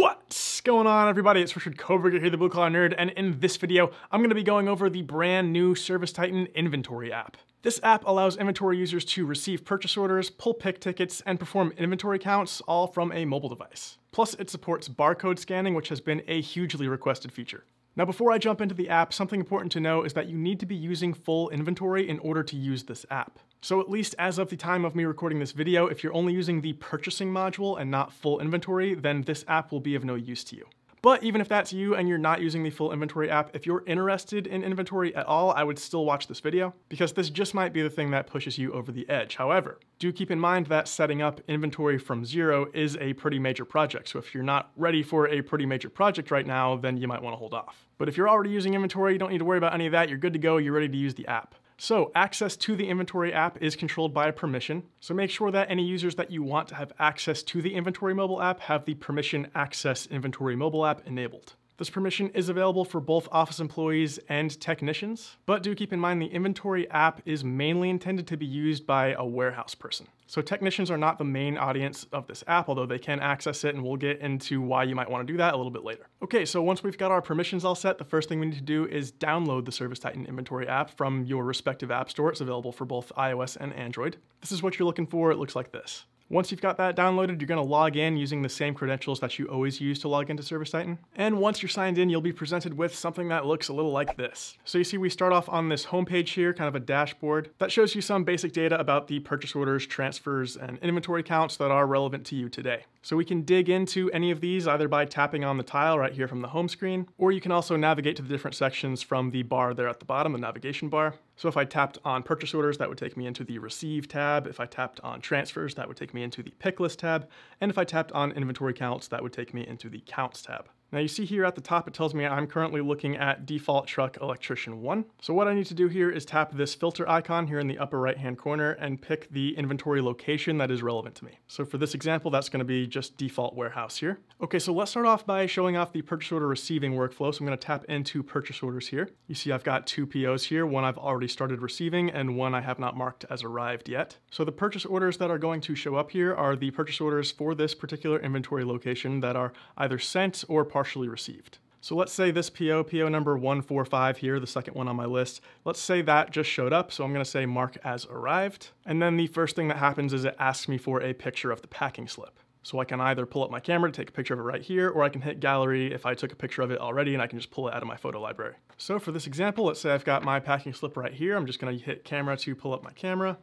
What's going on everybody? It's Richard Koberger here, the Blue Collar Nerd, and in this video, I'm gonna be going over the brand new ServiceTitan inventory app. This app allows inventory users to receive purchase orders, pull pick tickets, and perform inventory counts all from a mobile device. Plus, it supports barcode scanning, which has been a hugely requested feature. Now before I jump into the app, something important to know is that you need to be using full inventory in order to use this app. So at least as of the time of me recording this video, if you're only using the purchasing module and not full inventory, then this app will be of no use to you. But even if that's you and you're not using the full inventory app, if you're interested in inventory at all, I would still watch this video because this just might be the thing that pushes you over the edge. However, do keep in mind that setting up inventory from zero is a pretty major project. So if you're not ready for a pretty major project right now, then you might want to hold off. But if you're already using inventory, you don't need to worry about any of that. You're good to go. You're ready to use the app. So access to the inventory app is controlled by a permission. So make sure that any users that you want to have access to the inventory mobile app have the permission access inventory mobile app enabled. This permission is available for both office employees and technicians, but do keep in mind the inventory app is mainly intended to be used by a warehouse person. So technicians are not the main audience of this app, although they can access it and we'll get into why you might want to do that a little bit later. Okay, so once we've got our permissions all set, the first thing we need to do is download the ServiceTitan inventory app from your respective app store. It's available for both iOS and Android. This is what you're looking for. It looks like this. Once you've got that downloaded, you're gonna log in using the same credentials that you always use to log into ServiceTitan. And once you're signed in, you'll be presented with something that looks a little like this. So you see we start off on this homepage here, kind of a dashboard, that shows you some basic data about the purchase orders, transfers, and inventory counts that are relevant to you today. So we can dig into any of these either by tapping on the tile right here from the home screen, or you can also navigate to the different sections from the bar there at the bottom, the navigation bar. So if I tapped on purchase orders, that would take me into the receive tab. If I tapped on transfers, that would take me into the pick list tab. And if I tapped on inventory counts, that would take me into the counts tab. Now you see here at the top, it tells me I'm currently looking at default truck electrician one. So what I need to do here is tap this filter icon here in the upper right hand corner and pick the inventory location that is relevant to me. So for this example, that's gonna be just default warehouse here. Okay, so let's start off by showing off the purchase order receiving workflow. So I'm gonna tap into purchase orders here. You see I've got two POs here, one I've already started receiving and one I have not marked as arrived yet. So the purchase orders that are going to show up here are the purchase orders for this particular inventory location that are either sent or partially received. So let's say this PO, PO number 145 here, the second one on my list, let's say that just showed up, so I'm gonna say mark as arrived. And then the first thing that happens is it asks me for a picture of the packing slip. So I can either pull up my camera to take a picture of it right here, or I can hit gallery if I took a picture of it already and I can just pull it out of my photo library. So for this example, let's say I've got my packing slip right here. I'm just gonna hit camera to pull up my camera.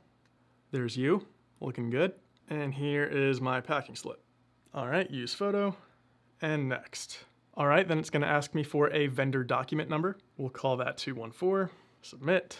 There's you, looking good. And here is my packing slip. All right, use photo, and next. All right, then it's gonna ask me for a vendor document number. We'll call that 214, submit.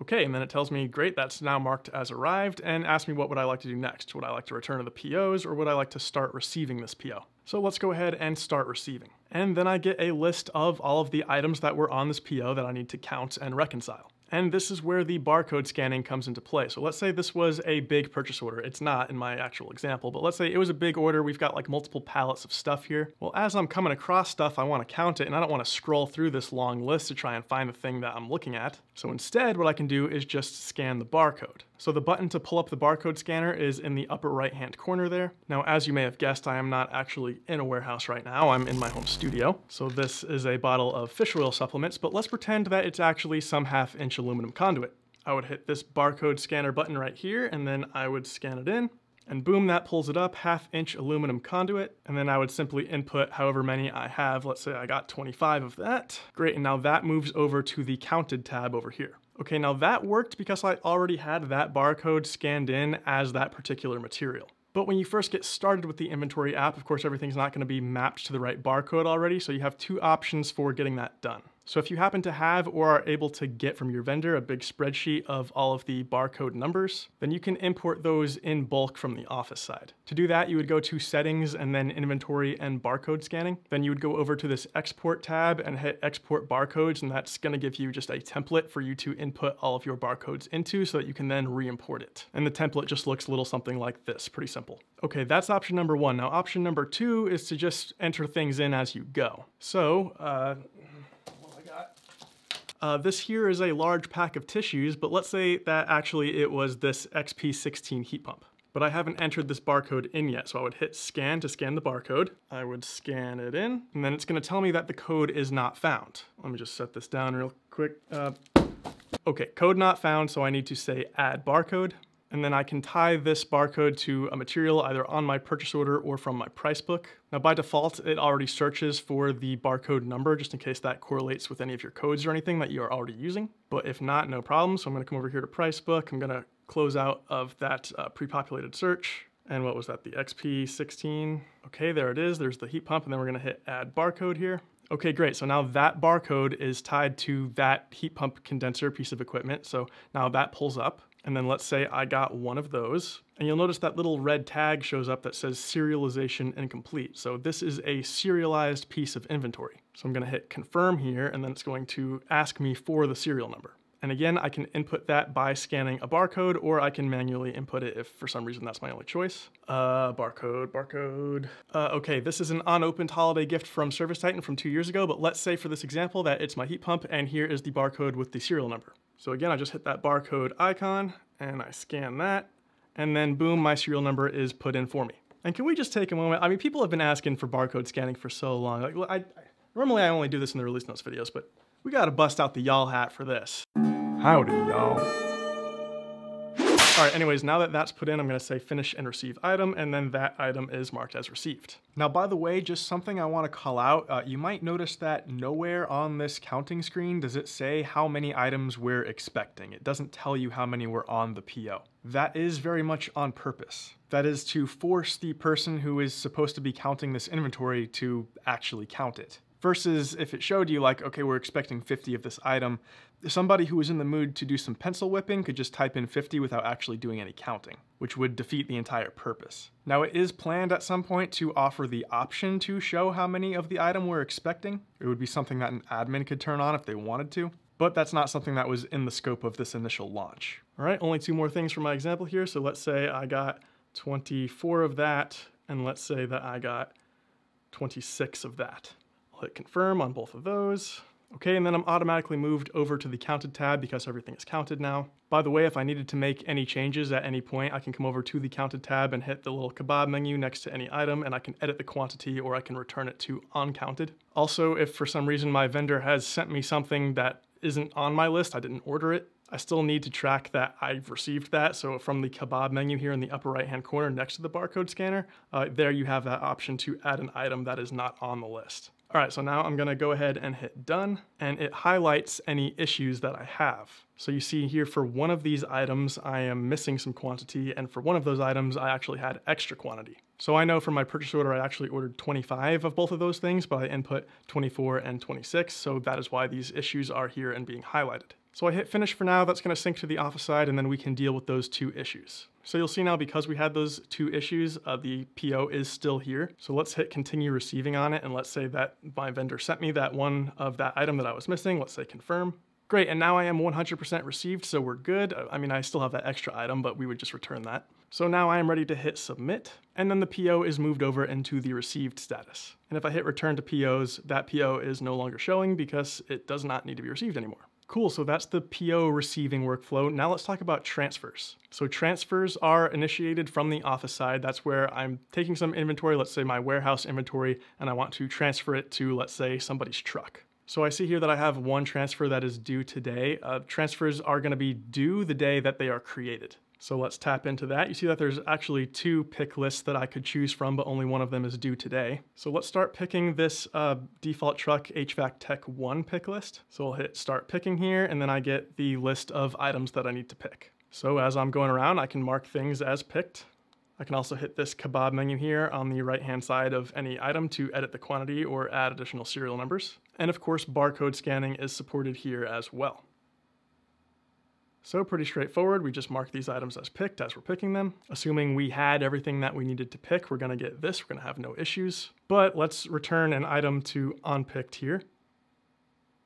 Okay, and then it tells me, great, that's now marked as arrived, and asks me what would I like to do next. Would I like to return to the POs, or would I like to start receiving this PO? So let's go ahead and start receiving. And then I get a list of all of the items that were on this PO that I need to count and reconcile. And this is where the barcode scanning comes into play. So let's say this was a big purchase order. It's not in my actual example, but let's say it was a big order. We've got like multiple pallets of stuff here. Well, as I'm coming across stuff, I wanna count it and I don't wanna scroll through this long list to try and find the thing that I'm looking at. So instead, what I can do is just scan the barcode. So the button to pull up the barcode scanner is in the upper right hand corner there. Now, as you may have guessed, I am not actually in a warehouse right now. I'm in my home studio. So this is a bottle of fish oil supplements, but let's pretend that it's actually some half inch aluminum conduit. I would hit this barcode scanner button right here, and then I would scan it in, and boom, that pulls it up, half inch aluminum conduit, and then I would simply input however many I have. Let's say I got 25 of that. Great, and now that moves over to the counted tab over here. Okay, now that worked because I already had that barcode scanned in as that particular material. But when you first get started with the inventory app, of course, everything's not gonna be mapped to the right barcode already, so you have two options for getting that done. So if you happen to have or are able to get from your vendor a big spreadsheet of all of the barcode numbers, then you can import those in bulk from the office side. To do that, you would go to settings and then inventory and barcode scanning. Then you would go over to this export tab and hit export barcodes, and that's gonna give you just a template for you to input all of your barcodes into so that you can then re-import it. And the template just looks a little something like this, pretty simple. Okay, that's option number one. Now option number two is to just enter things in as you go. So, uh, uh, this here is a large pack of tissues, but let's say that actually it was this XP16 heat pump. but I haven't entered this barcode in yet. So I would hit scan to scan the barcode. I would scan it in, and then it's gonna tell me that the code is not found. Let me just set this down real quick. Uh, okay, code not found, so I need to say add barcode and then I can tie this barcode to a material either on my purchase order or from my price book. Now by default, it already searches for the barcode number just in case that correlates with any of your codes or anything that you are already using. But if not, no problem. So I'm gonna come over here to price book. I'm gonna close out of that uh, pre-populated search. And what was that, the XP16? Okay, there it is. There's the heat pump, and then we're gonna hit add barcode here. Okay, great. So now that barcode is tied to that heat pump condenser piece of equipment. So now that pulls up. And then let's say I got one of those. And you'll notice that little red tag shows up that says serialization incomplete. So this is a serialized piece of inventory. So I'm gonna hit confirm here, and then it's going to ask me for the serial number. And again, I can input that by scanning a barcode or I can manually input it if for some reason that's my only choice. Uh, barcode, barcode. Uh, okay, this is an unopened holiday gift from Service Titan from two years ago, but let's say for this example that it's my heat pump and here is the barcode with the serial number. So again, I just hit that barcode icon and I scan that and then boom, my serial number is put in for me. And can we just take a moment? I mean, people have been asking for barcode scanning for so long. Like, well, I, normally I only do this in the release notes videos, but we gotta bust out the y'all hat for this. Howdy, y'all. All right, anyways, now that that's put in, I'm gonna say finish and receive item, and then that item is marked as received. Now, by the way, just something I wanna call out, uh, you might notice that nowhere on this counting screen does it say how many items we're expecting. It doesn't tell you how many were on the PO. That is very much on purpose. That is to force the person who is supposed to be counting this inventory to actually count it. Versus if it showed you like, okay, we're expecting 50 of this item, somebody who was in the mood to do some pencil whipping could just type in 50 without actually doing any counting, which would defeat the entire purpose. Now it is planned at some point to offer the option to show how many of the item we're expecting. It would be something that an admin could turn on if they wanted to, but that's not something that was in the scope of this initial launch. All right, only two more things for my example here. So let's say I got 24 of that, and let's say that I got 26 of that. Click confirm on both of those. Okay, and then I'm automatically moved over to the counted tab because everything is counted now. By the way, if I needed to make any changes at any point, I can come over to the counted tab and hit the little kebab menu next to any item and I can edit the quantity or I can return it to uncounted. Also, if for some reason my vendor has sent me something that isn't on my list, I didn't order it, I still need to track that I've received that. So from the kebab menu here in the upper right hand corner next to the barcode scanner, uh, there you have that option to add an item that is not on the list. All right, so now I'm gonna go ahead and hit done, and it highlights any issues that I have. So you see here for one of these items, I am missing some quantity, and for one of those items, I actually had extra quantity. So I know from my purchase order, I actually ordered 25 of both of those things, but I input 24 and 26, so that is why these issues are here and being highlighted. So I hit finish for now, that's gonna sync to the office side, and then we can deal with those two issues. So you'll see now because we had those two issues, uh, the PO is still here. So let's hit continue receiving on it, and let's say that my vendor sent me that one of that item that I was missing. Let's say confirm. Great, and now I am 100% received, so we're good. I mean, I still have that extra item, but we would just return that. So now I am ready to hit submit, and then the PO is moved over into the received status. And if I hit return to POs, that PO is no longer showing because it does not need to be received anymore. Cool, so that's the PO receiving workflow. Now let's talk about transfers. So transfers are initiated from the office side. That's where I'm taking some inventory, let's say my warehouse inventory, and I want to transfer it to, let's say, somebody's truck. So I see here that I have one transfer that is due today. Uh, transfers are gonna be due the day that they are created. So let's tap into that. You see that there's actually two pick lists that I could choose from, but only one of them is due today. So let's start picking this uh, default truck HVAC Tech 1 pick list. So I'll hit start picking here, and then I get the list of items that I need to pick. So as I'm going around, I can mark things as picked. I can also hit this kebab menu here on the right hand side of any item to edit the quantity or add additional serial numbers. And of course, barcode scanning is supported here as well. So pretty straightforward. We just mark these items as picked as we're picking them. Assuming we had everything that we needed to pick, we're gonna get this, we're gonna have no issues. But let's return an item to unpicked here.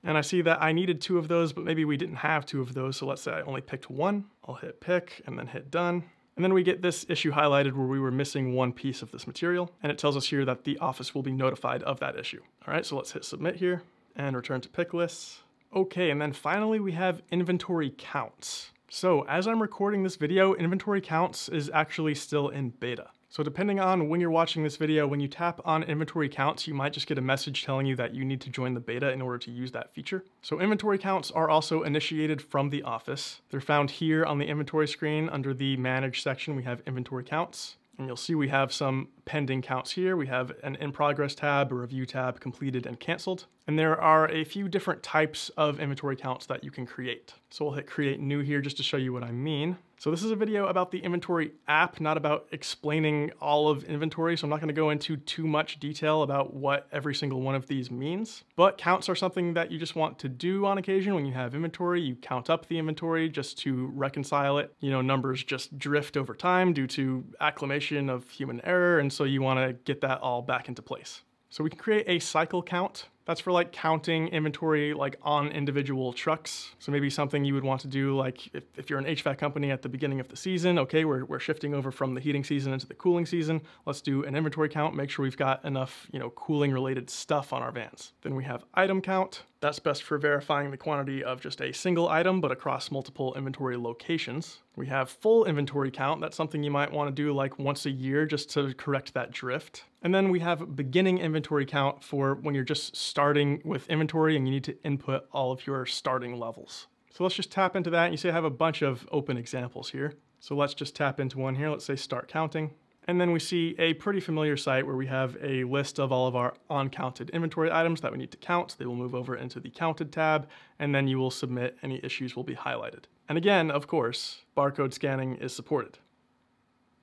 And I see that I needed two of those, but maybe we didn't have two of those. So let's say I only picked one. I'll hit pick and then hit done. And then we get this issue highlighted where we were missing one piece of this material. And it tells us here that the office will be notified of that issue. All right, so let's hit submit here and return to pick lists. Okay, and then finally we have inventory counts. So as I'm recording this video, inventory counts is actually still in beta. So depending on when you're watching this video, when you tap on inventory counts, you might just get a message telling you that you need to join the beta in order to use that feature. So inventory counts are also initiated from the office. They're found here on the inventory screen under the manage section, we have inventory counts. And you'll see we have some pending counts here. We have an in progress tab, a review tab, completed and canceled. And there are a few different types of inventory counts that you can create. So we'll hit create new here just to show you what I mean. So this is a video about the inventory app, not about explaining all of inventory. So I'm not gonna go into too much detail about what every single one of these means. But counts are something that you just want to do on occasion when you have inventory. You count up the inventory just to reconcile it. You know, numbers just drift over time due to acclimation of human error. And so you wanna get that all back into place. So we can create a cycle count that's for like counting inventory like on individual trucks. So maybe something you would want to do like if, if you're an HVAC company at the beginning of the season, okay, we're, we're shifting over from the heating season into the cooling season. Let's do an inventory count, make sure we've got enough, you know, cooling related stuff on our vans. Then we have item count. That's best for verifying the quantity of just a single item, but across multiple inventory locations. We have full inventory count. That's something you might want to do like once a year just to correct that drift. And then we have beginning inventory count for when you're just starting with inventory and you need to input all of your starting levels. So let's just tap into that. You see I have a bunch of open examples here. So let's just tap into one here. Let's say start counting. And then we see a pretty familiar sight where we have a list of all of our uncounted inventory items that we need to count. They will move over into the counted tab, and then you will submit any issues will be highlighted. And again, of course, barcode scanning is supported.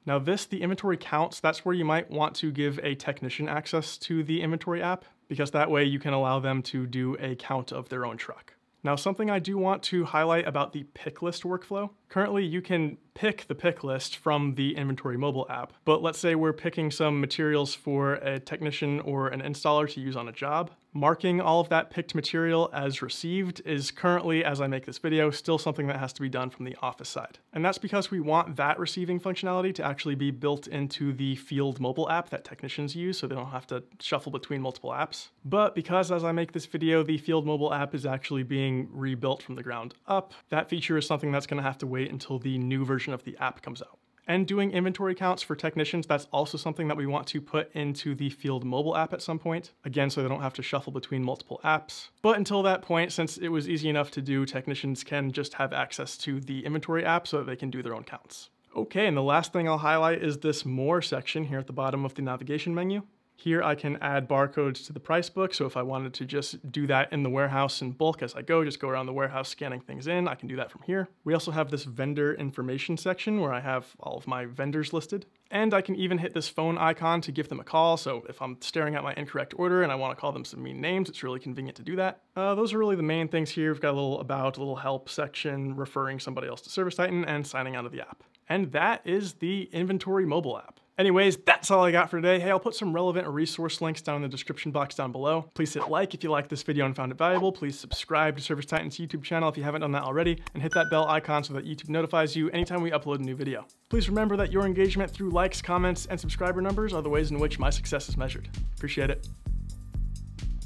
Now this, the inventory counts, that's where you might want to give a technician access to the inventory app, because that way you can allow them to do a count of their own truck. Now something I do want to highlight about the pick list workflow. Currently you can pick the pick list from the inventory mobile app, but let's say we're picking some materials for a technician or an installer to use on a job. Marking all of that picked material as received is currently, as I make this video, still something that has to be done from the office side. And that's because we want that receiving functionality to actually be built into the field mobile app that technicians use so they don't have to shuffle between multiple apps. But because as I make this video, the field mobile app is actually being rebuilt from the ground up, that feature is something that's gonna have to wait until the new version of the app comes out and doing inventory counts for technicians, that's also something that we want to put into the Field mobile app at some point. Again, so they don't have to shuffle between multiple apps. But until that point, since it was easy enough to do, technicians can just have access to the inventory app so that they can do their own counts. Okay, and the last thing I'll highlight is this More section here at the bottom of the navigation menu. Here I can add barcodes to the price book. So if I wanted to just do that in the warehouse in bulk as I go, just go around the warehouse scanning things in, I can do that from here. We also have this vendor information section where I have all of my vendors listed. And I can even hit this phone icon to give them a call. So if I'm staring at my incorrect order and I want to call them some mean names, it's really convenient to do that. Uh, those are really the main things here. We've got a little about, a little help section, referring somebody else to ServiceTitan, and signing out of the app. And that is the inventory mobile app. Anyways, that's all I got for today. Hey, I'll put some relevant resource links down in the description box down below. Please hit like if you liked this video and found it valuable. Please subscribe to Service Titan's YouTube channel if you haven't done that already, and hit that bell icon so that YouTube notifies you anytime we upload a new video. Please remember that your engagement through likes, comments, and subscriber numbers are the ways in which my success is measured. Appreciate it.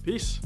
Peace.